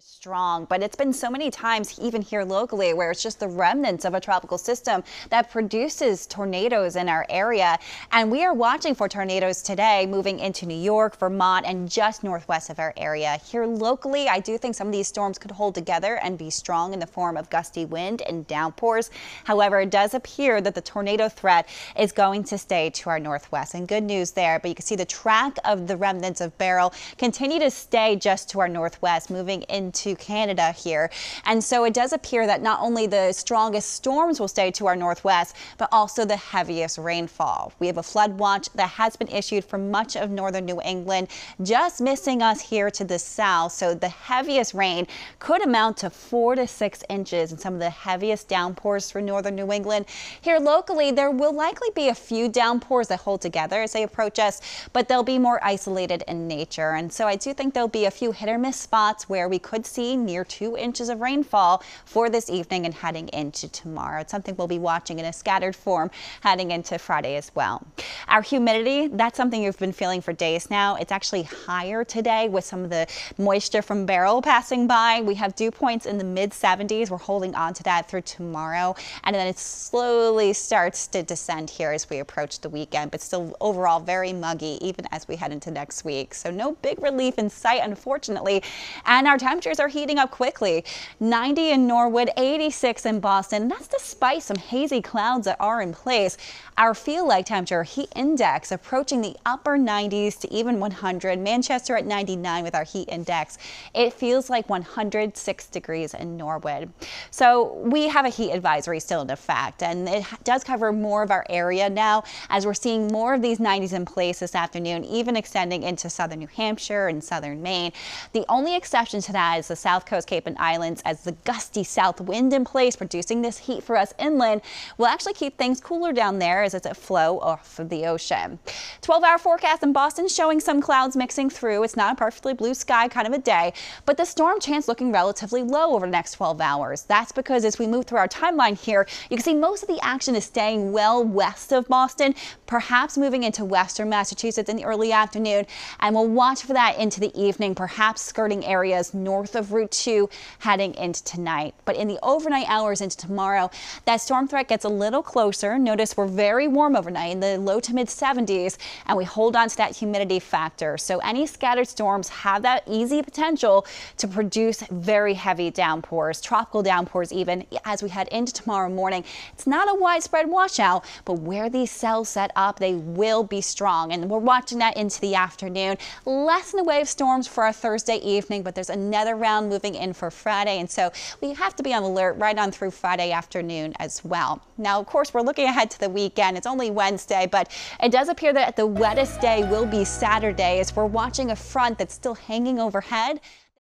strong, but it's been so many times, even here locally, where it's just the remnants of a tropical system that produces tornadoes in our area. And we are watching for tornadoes today moving into New York, Vermont, and just northwest of our area. Here locally, I do think some of these storms could hold together and be strong in the form of gusty wind and downpours. However, it does appear that the tornado threat is going to stay to our northwest. And good news there, but you can see the track of the remnants of Beryl continue to stay just to our northwest, moving in into Canada here. And so it does appear that not only the strongest storms will stay to our northwest, but also the heaviest rainfall. We have a flood watch that has been issued for much of northern New England, just missing us here to the south. So the heaviest rain could amount to four to six inches and some of the heaviest downpours for northern New England. Here locally, there will likely be a few downpours that hold together as they approach us, but they'll be more isolated in nature. And so I do think there'll be a few hit or miss spots where we could could see near two inches of rainfall for this evening and heading into tomorrow. It's something we'll be watching in a scattered form heading into Friday as well. Our humidity, that's something you've been feeling for days now. It's actually higher today with some of the moisture from Beryl passing by. We have dew points in the mid 70s. We're holding on to that through tomorrow. And then it slowly starts to descend here as we approach the weekend, but still overall very muggy even as we head into next week. So no big relief in sight, unfortunately. And our temperature temperatures are heating up quickly. 90 in Norwood, 86 in Boston. That's despite some hazy clouds that are in place. Our feel like temperature heat index approaching the upper 90s to even 100. Manchester at 99 with our heat index. It feels like 106 degrees in Norwood. So we have a heat advisory still in effect and it does cover more of our area now as we're seeing more of these 90s in place this afternoon, even extending into southern New Hampshire and southern Maine. The only exception to that the South Coast Cape and Islands as the gusty south wind in place producing this heat for us inland will actually keep things cooler down there as it's a flow off of the ocean. 12 hour forecast in Boston showing some clouds mixing through. It's not a perfectly blue sky kind of a day, but the storm chance looking relatively low over the next 12 hours. That's because as we move through our timeline here, you can see most of the action is staying well west of Boston, perhaps moving into western Massachusetts in the early afternoon. And we'll watch for that into the evening, perhaps skirting areas north north of Route 2 heading into tonight. But in the overnight hours into tomorrow, that storm threat gets a little closer. Notice we're very warm overnight in the low to mid 70s, and we hold on to that humidity factor. So any scattered storms have that easy potential to produce very heavy downpours, tropical downpours even as we head into tomorrow morning. It's not a widespread washout, but where these cells set up, they will be strong. And we're watching that into the afternoon. Less in the way of storms for our Thursday evening, but there's another round moving in for Friday. And so we have to be on alert right on through Friday afternoon as well. Now, of course, we're looking ahead to the weekend. It's only Wednesday, but it does appear that the wettest day will be Saturday as we're watching a front that's still hanging overhead.